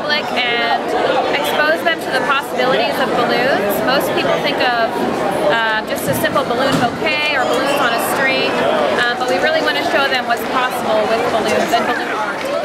public and expose them to the possibilities of balloons. Most people think of uh, just a simple balloon bouquet or balloons on a string, um, but we really want to show them what's possible with balloons and balloon art.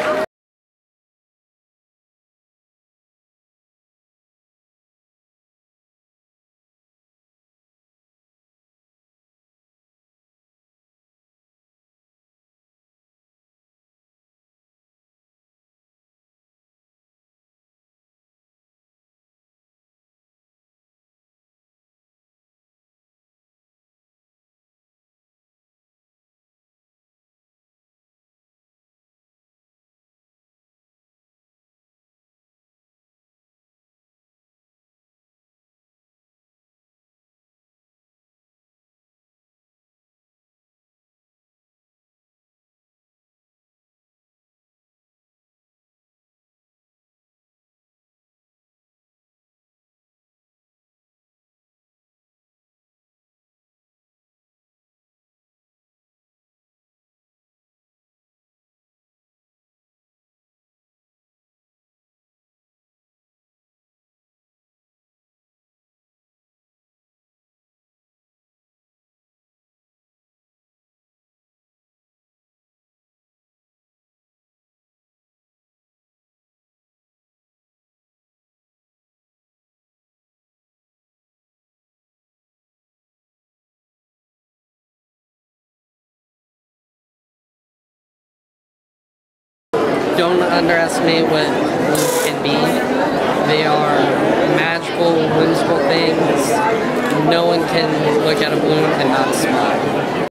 Don't underestimate what balloons can be. They are magical, whimsical things. No one can look at a balloon and not smile.